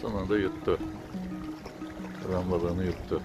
Sonunda yuttu. Kıran balığını yuttu.